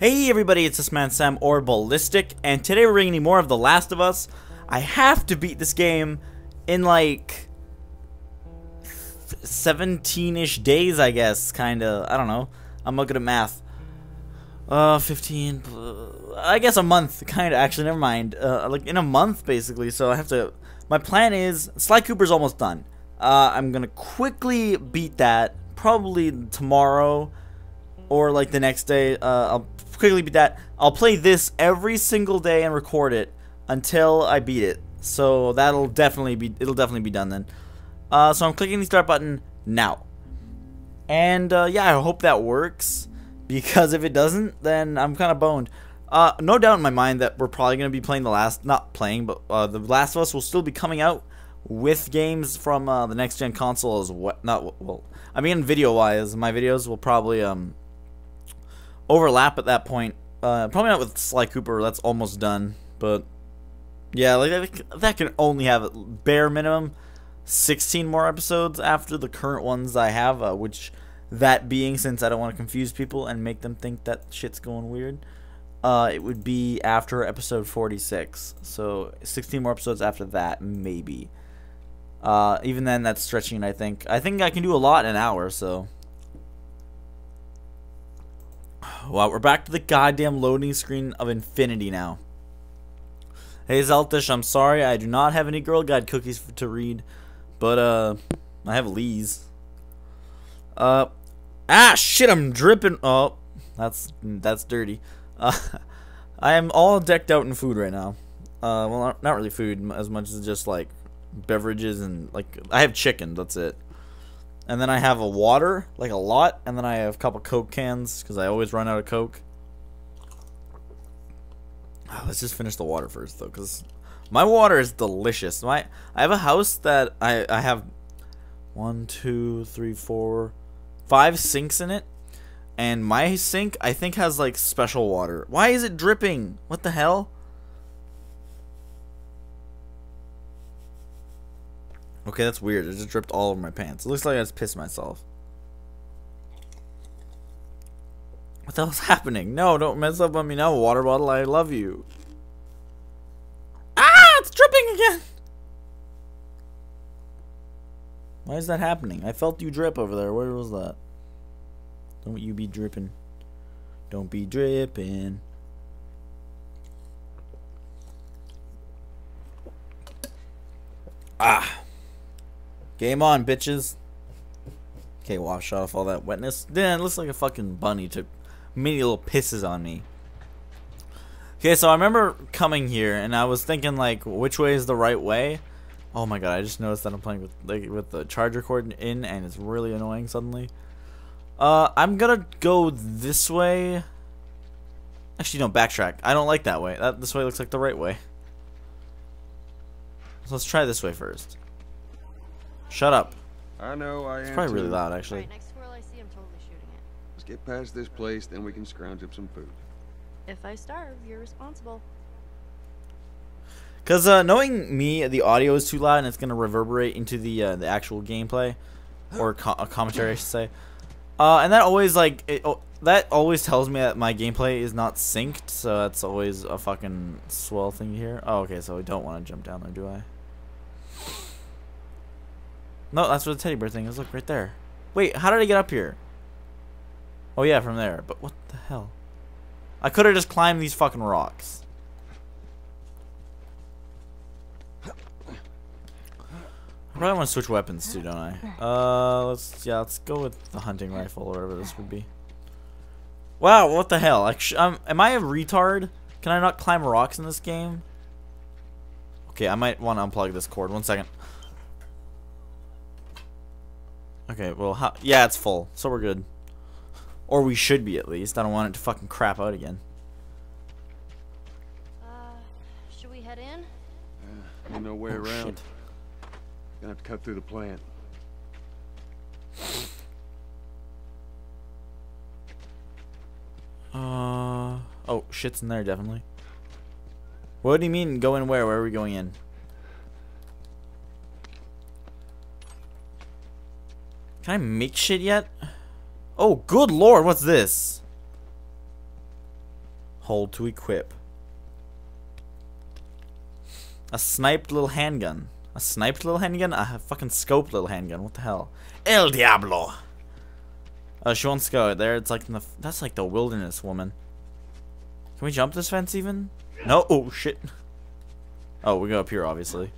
Hey everybody, it's Smansam or Ballistic, and today we're bringing you more of The Last of Us. I have to beat this game in like 17-ish days, I guess, kinda. I don't know. I'm not good at math. Uh, 15, uh, I guess a month, kinda, actually, never mind. Uh, like in a month, basically, so I have to, my plan is, Sly Cooper's almost done. Uh, I'm gonna quickly beat that, probably tomorrow, or like the next day. Uh, I'll quickly beat that. I'll play this every single day and record it until I beat it. So that'll definitely be it'll definitely be done then. Uh, so I'm clicking the start button now. And uh, yeah, I hope that works because if it doesn't, then I'm kind of boned. Uh, no doubt in my mind that we're probably gonna be playing the last, not playing, but uh, the Last of Us will still be coming out with games from uh, the next gen console as what not well. I mean, video wise, my videos will probably um overlap at that point. Uh, probably not with Sly Cooper. That's almost done, but yeah, like that can only have bare minimum 16 more episodes after the current ones I have, uh, which that being since I don't want to confuse people and make them think that shit's going weird. Uh, it would be after episode 46. So 16 more episodes after that, maybe. Uh, even then, that's stretching. I think. I think I can do a lot in an hour. So. Well, we're back to the goddamn loading screen of infinity now. Hey Zeltish, I'm sorry I do not have any Girl Guide cookies to read, but uh, I have Lee's. Uh, ah shit, I'm dripping. Oh, that's that's dirty. Uh, I am all decked out in food right now. Uh, well, not really food as much as just like beverages and like I have chicken. That's it. And then I have a water, like a lot, and then I have a couple Coke cans because I always run out of Coke. Oh, let's just finish the water first, though, because my water is delicious. My I have a house that I I have one, two, three, four, five sinks in it, and my sink I think has like special water. Why is it dripping? What the hell? Okay, that's weird. It just dripped all over my pants. It looks like I just pissed myself. What the hell's happening? No, don't mess up on me now, water bottle. I love you. Ah, it's dripping again. Why is that happening? I felt you drip over there. Where was that? Don't you be dripping. Don't be dripping. Ah. Game on, bitches. Okay, wash off all that wetness. Then it looks like a fucking bunny took many little pisses on me. Okay, so I remember coming here and I was thinking like, which way is the right way? Oh my god, I just noticed that I'm playing with like, with the charger cord in and it's really annoying suddenly. Uh, I'm gonna go this way. Actually, no, backtrack. I don't like that way. That this way looks like the right way. So let's try this way first. Shut up. I know, I It's am probably too. really loud, actually. Right, next squirrel I see, I'm totally shooting it. Let's get past this place, then we can scrounge up some food. If I starve, you're responsible. Cause uh, knowing me, the audio is too loud and it's gonna reverberate into the uh, the actual gameplay, or co uh, commentary, I should say. Uh, and that always like it, oh, that always tells me that my gameplay is not synced, so that's always a fucking swell thing to hear. Oh, okay, so I don't want to jump down there, do I? No, that's where the teddy bear thing is. Look right there. Wait, how did I get up here? Oh yeah, from there. But what the hell? I could have just climbed these fucking rocks. I probably want to switch weapons too, don't I? Uh, let's yeah, let's go with the hunting rifle or whatever this would be. Wow, what the hell? Sh um, am I a retard? Can I not climb rocks in this game? Okay, I might want to unplug this cord. One second. Okay, well, how, yeah, it's full, so we're good. Or we should be at least. I don't want it to fucking crap out again. Uh, should we head in? Uh, ain't no way Oh, around. shit. Gonna have to cut through the plant. Uh oh, shit's in there definitely. What do you mean go in where? Where are we going in? Can I make shit yet? Oh, good lord, what's this? Hold to equip. A sniped little handgun. A sniped little handgun? A fucking scope little handgun. What the hell? El Diablo! Oh, she wants to go there. It's like the... That's like the wilderness woman. Can we jump this fence even? No. Oh, shit. Oh, we go up here, obviously.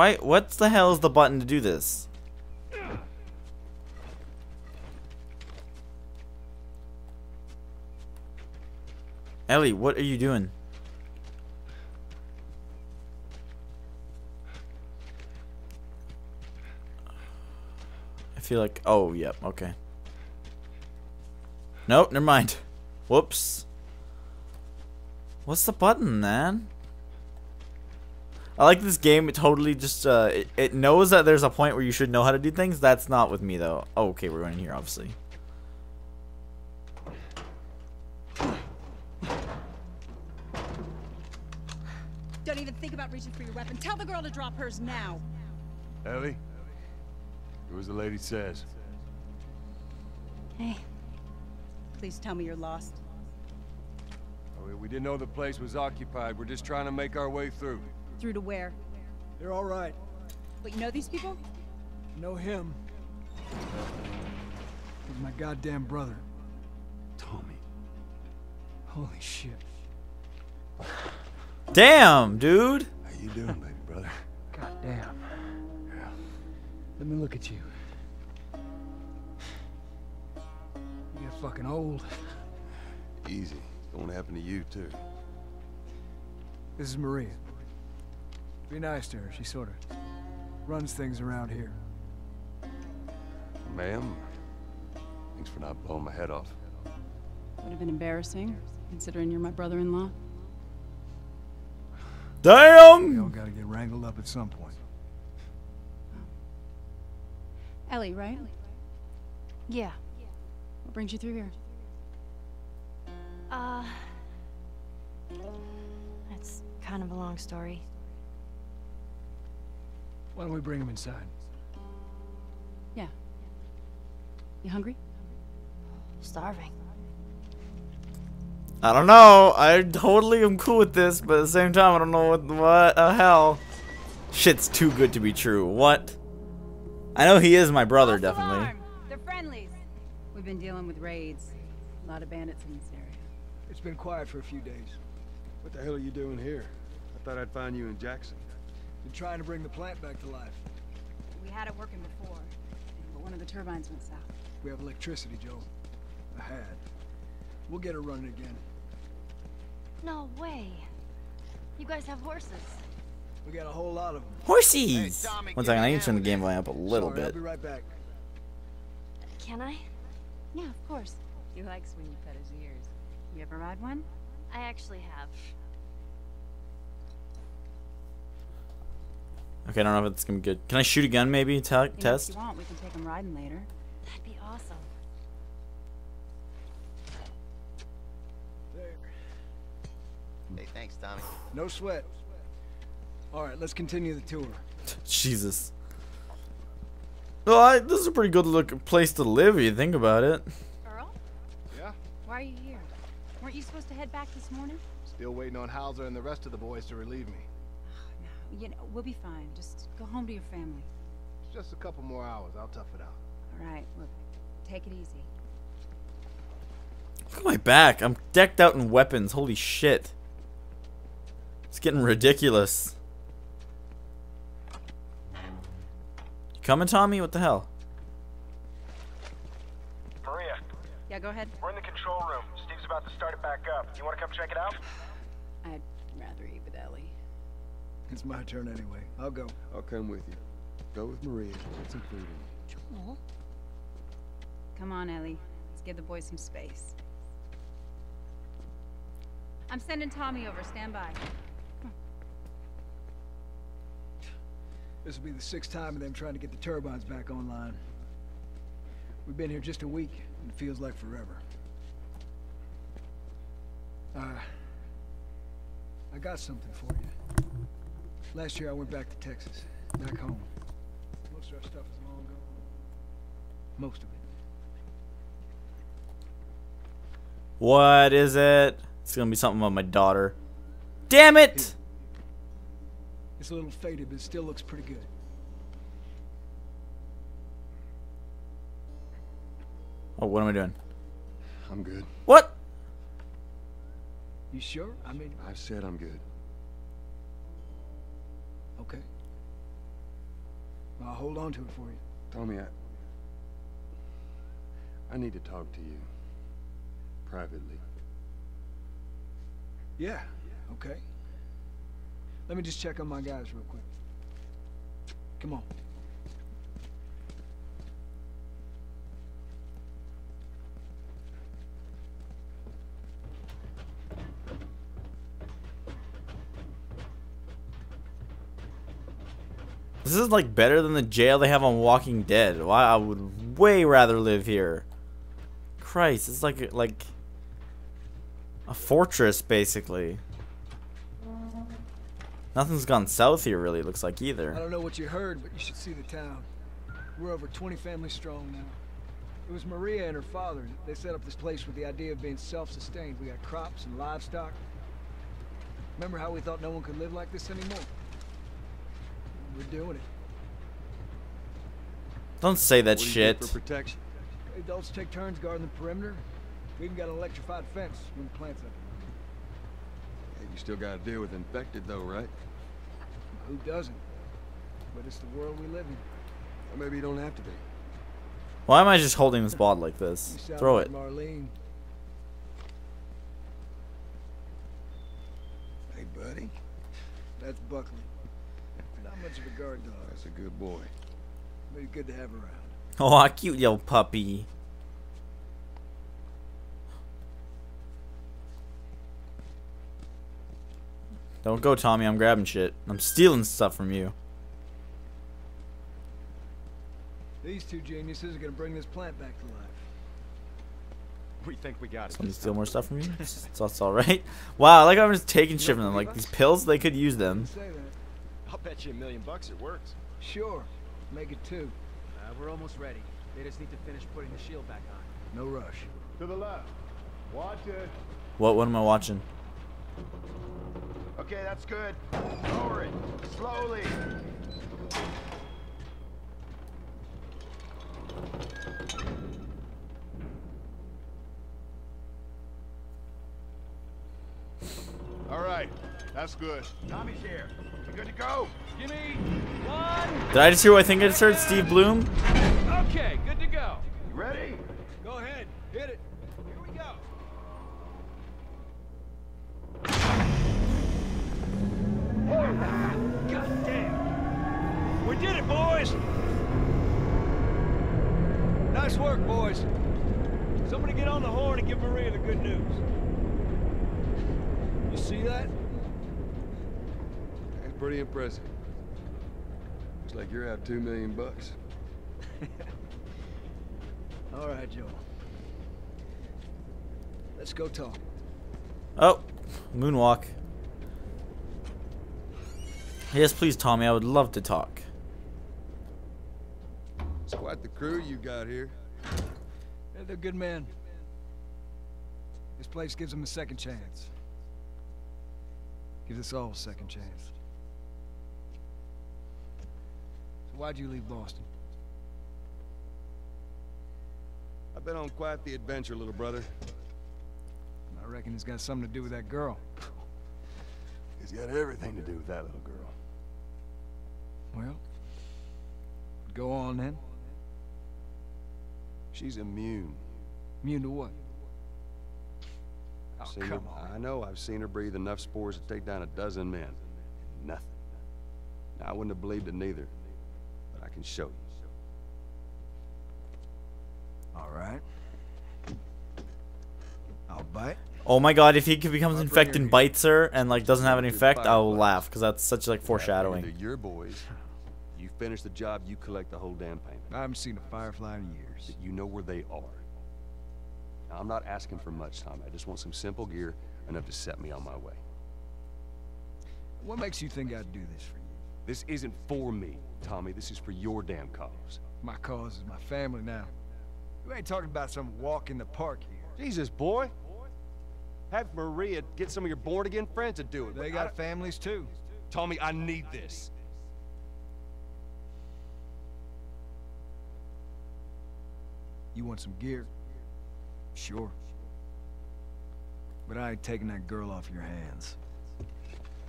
Why? What the hell is the button to do this? Ellie, what are you doing? I feel like... Oh, yep, okay. Nope, never mind. Whoops. What's the button, man? I like this game. It totally just, uh, it, it knows that there's a point where you should know how to do things. That's not with me, though. Oh, okay, we're going here, obviously. Don't even think about reaching for your weapon. Tell the girl to drop hers now. Ellie? Do as the lady says. Hey. Please tell me you're lost. Oh, we- we didn't know the place was occupied. We're just trying to make our way through. Through to where? They're all right. But you know these people? Know him. He's my goddamn brother. Tommy. Holy shit. Damn, dude. How you doing, baby brother? Goddamn. Let me look at you. You get fucking old. Easy. It's gonna happen to you, too. This is Maria. Be nice to her. She sort of runs things around here. Ma'am, thanks for not blowing my head off. Would have been embarrassing, considering you're my brother-in-law. Damn! We all gotta get wrangled up at some point. Ellie, right? Yeah. What brings you through here? Uh. It's kind of a long story. Why don't we bring him inside? Yeah. You hungry? Starving. I don't know. I totally am cool with this, but at the same time, I don't know what what the hell. Shit's too good to be true. What? I know he is my brother, False definitely. alarm! They're friendlies. We've been dealing with raids. A lot of bandits in this area. It's been quiet for a few days. What the hell are you doing here? I thought I'd find you in Jackson. Been trying to bring the plant back to life. We had it working before, but one of the turbines went south. We have electricity, Joe. I had. We'll get her running again. No way. You guys have horses. We got a whole lot of them. Horsies. Hey, Tommy, One give second, me I a need to turn the game volume up a little Sorry, bit. I'll be right back. Can I? Yeah, of course. He likes when you pet his ears. You ever ride one? I actually have. Okay, I don't know if it's gonna be good. Can I shoot a gun, maybe? Te- You know, test. If you want, we can take him riding later. That'd be awesome. There. Hey, thanks, Tommy. No sweat. All right, let's continue the tour. Jesus. Well, I, this is a pretty good look place to live. If you think about it. Earl? Yeah? Why are you here? Weren't you supposed to head back this morning? Still waiting on Hauser and the rest of the boys to relieve me. No, you know, we'll be fine. Just go home to your family. It's just a couple more hours. I'll tough it out. All right, look, take it easy. Look at my back. I'm decked out in weapons. Holy shit. It's getting ridiculous. You coming, Tommy? What the hell? Maria, Yeah, go ahead. we're in the control room. Steve's about to start it back up. You want to come check it out? I'd rather eat with Ellie. It's my turn anyway. I'll go. I'll come with you. Go with Maria. Get some food in. Joel? Come on, Ellie. Let's give the boys some space. I'm sending Tommy over. Stand by. This will be the sixth time of them trying to get the turbines back online. We've been here just a week, and it feels like forever. Uh, I got something for you. Last year I went back to Texas, back home. Most of our stuff is long gone. Most of it. What is it? It's gonna be something about my daughter. Damn it! It's a little faded, but it still looks pretty good. Oh, what am I doing? I'm good. What? You sure? I mean, I said I'm good. Okay. I'll hold on to it for you. Tommy, I... I need to talk to you. Privately. Yeah, okay. Let me just check on my guys real quick. Come on. This is like better than the jail they have on Walking Dead. Why I would way rather live here. Christ, it's like like a fortress basically. Nothing's gone south here really, looks like either. I don't know what you heard, but you should see the town. We're over 20 families strong now. It was Maria and her father. They set up this place with the idea of being self-sustained. We got crops and livestock. Remember how we thought no one could live like this anymore? We're doing it. Don't say that What do shit. do For protection. Adults take turns guarding the perimeter. We even got an electrified fence when the plant's up. Hey, you still gotta deal with infected though, right? Who doesn't? But it's the world we live in. Or maybe you don't have to be. Why am I just holding this ball like this? Throw like it. Marlene. Hey, buddy. That's Buckley. Not much of a guard dog, That's a good boy. but he's good to have around. Oh, how cute little puppy. Don't go, Tommy. I'm grabbing shit. I'm stealing stuff from you. These two geniuses are gonna bring this plant back to life. We think we got it. Someone steal more stuff from you? so that's alright. Wow, I like I'm just taking shit from them. Like, these pills, they could use them. Say that. I'll bet you a million bucks it works. Sure. Make it two. Uh, we're almost ready. They just need to finish putting the shield back on. No rush. To the left. Watch it. What, what am I watching? Okay, that's good. Lower it. Slowly. All right. That's good. Tommy's here. You good to go? Give me one. Did I just hear what I think I just heard? Steve Bloom? Okay, good to go. You ready? Go ahead. Hit it. Here we go. God damn. We did it, boys. Nice work, boys. Somebody get on the horn and give Maria the good news. You see that? That's pretty impressive. Looks like you're out two million bucks. All right, Joel. Let's go talk. Oh, moonwalk. Yes, please, Tommy. I would love to talk. It's quite the crew you got here. Yeah, they're good men. This place gives them a second chance. Gives us all a second chance. So why'd you leave Boston? I've been on quite the adventure, little brother. I reckon it's got something to do with that girl. It's got everything to do with that little girl. Well, go on then. She's immune. Immune to what? Oh, come her, on. I know I've seen her breathe enough spores to take down a dozen men. Nothing. Now, I wouldn't have believed it neither, can show you. All right. I'll bite. Oh my god, if he becomes I'll infected and bites her and like doesn't have an effect, I will laugh because that's such like They're foreshadowing. your boys. You finish the job, you collect the whole damn payment. I haven't seen a firefly in years. You know where they are. Now, I'm not asking for much, Tom. I just want some simple gear enough to set me on my way. What makes you think I'd do this for you? This isn't for me, Tommy. This is for your damn cause. My cause is my family now. You ain't talking about some walk in the park here. Jesus, boy. Have Maria get some of your born-again friends to do it. They got families too. Tommy, I need this. You want some gear? Sure. But I ain't taking that girl off your hands.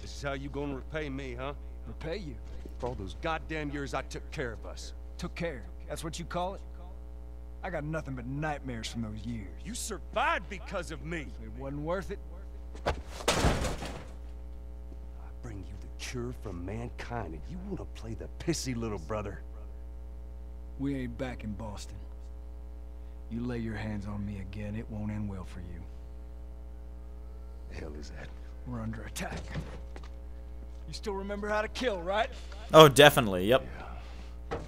This is how you gonna repay me, huh? Repay you. For all those goddamn years I took care of us. Took care. That's what you call it? I got nothing but nightmares from those years. You survived because of me. It wasn't worth it. I bring you the cure for mankind, and you wanna play the pissy little brother. We ain't back in Boston. You lay your hands on me again, it won't end well for you. The hell is that? We're under attack. You still remember how to kill, right? Oh, definitely. Yep. Yeah.